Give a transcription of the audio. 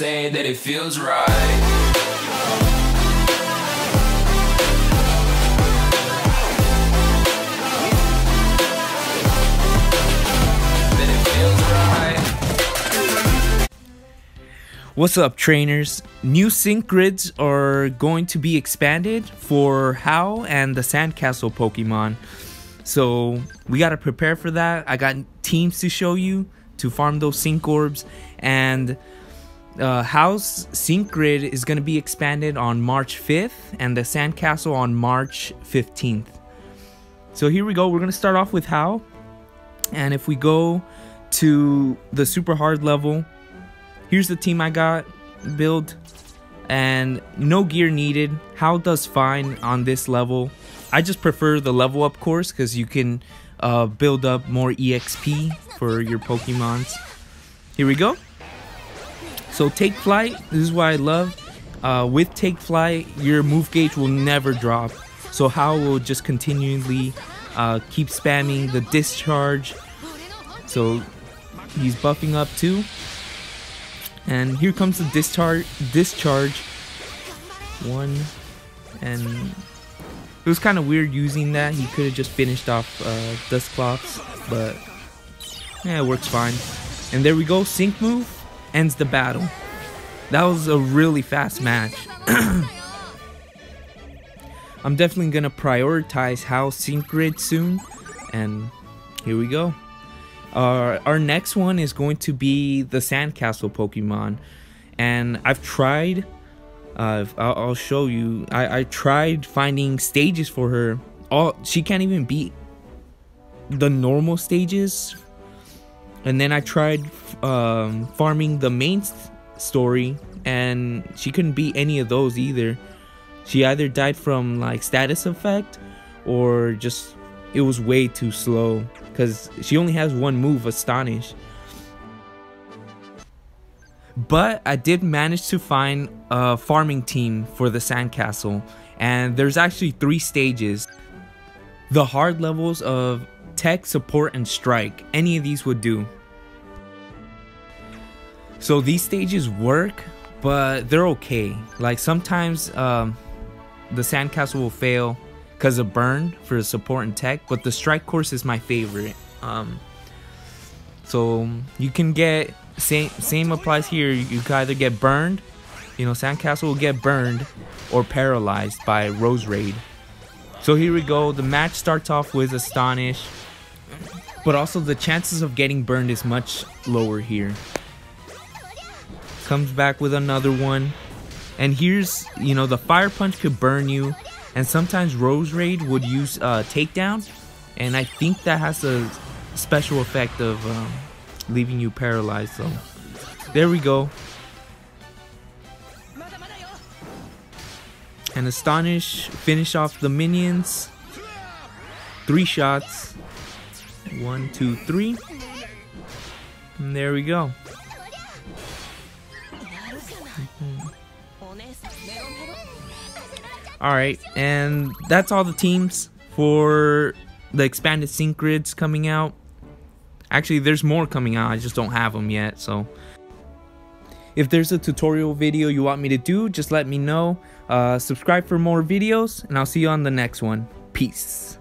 say that it feels right. What's up, trainers? New sync grids are going to be expanded for Hau and the Sandcastle Pokemon. So we gotta prepare for that. I got teams to show you to farm those sync orbs, and uh, Hau's sync grid is gonna be expanded on March 5th, and the Sandcastle on March 15th. So here we go. We're gonna start off with Hau, and if we go to the super hard level, here's the team I got build and no gear needed Hau does fine on this level I just prefer the level up course because you can uh, build up more EXP for your Pokemons here we go so take flight this is what I love. Uh, with take flight your move gauge will never drop. So Hau will just continually uh, keep spamming the discharge. So he's buffing up too. And here comes the discharge discharge. One and it was kind of weird using that. He could have just finished off uh, Dusclops but yeah it works fine. And there we go sync move ends the battle that was a really fast match I'm definitely gonna prioritize Hau sync soon and here we go uh, our next one is going to be the Sandcastle Pokemon, and I've tried. Uh, I'll, I'll show you. I, I tried finding stages for her. All she can't even beat the normal stages, and then I tried um, farming the main story, and she couldn't beat any of those either. She either died from like status effect, or just it was way too slow because she only has one move astonish but i did manage to find a farming team for the sandcastle and there's actually three stages the hard levels of tech support and strike any of these would do. So these stages work but they're okay. Like sometimes um, the sandcastle will fail because of burn for support and tech but the strike course is my favorite um so you can get same same applies here. You can either get burned you know sandcastle will get burned or paralyzed by Rose Raid. so here we go. The match starts off with astonish but also the chances of getting burned is much lower here comes back with another one and here's you know the fire punch could burn you and sometimes Rose Raid would use uh, takedown, and I think that has a special effect of um, leaving you paralyzed. So there we go. And Astonish finish off the minions. Three shots. One, two, three. And there we go. Alright, and that's all the teams for the expanded sync grids coming out. Actually, there's more coming out, I just don't have them yet, so... If there's a tutorial video you want me to do, just let me know. Uh, subscribe for more videos, and I'll see you on the next one. Peace.